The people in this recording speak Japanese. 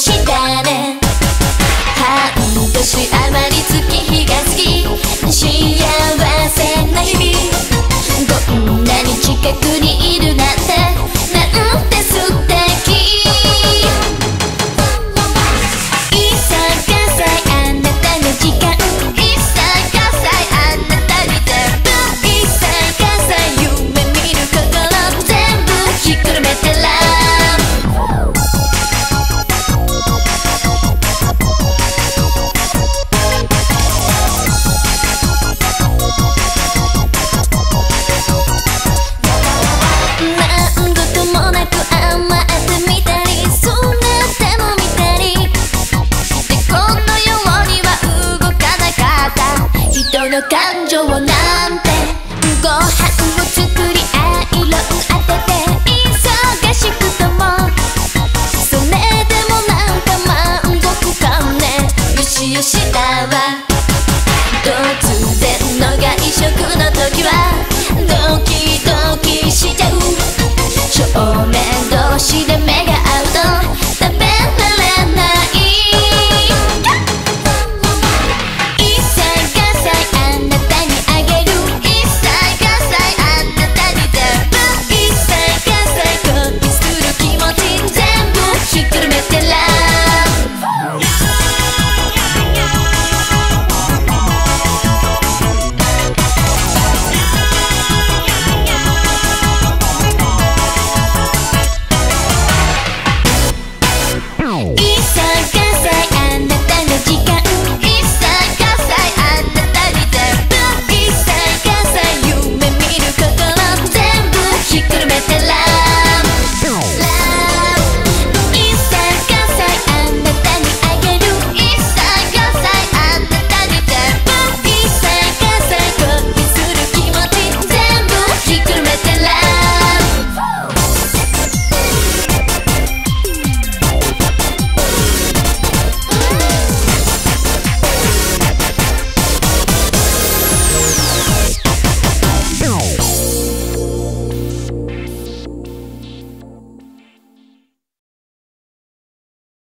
したね。半年まり月日が好き幸せにの感情なんてご飯を作り